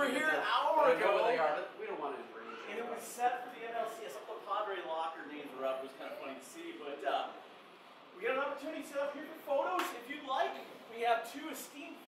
were here an hour I know where they are, but we don't want to infringe. And it was set for the NLCS. All the Padre locker names were up. It was kind of funny to see. But uh, we got an opportunity set up here for photos. If you'd like, we have two esteemed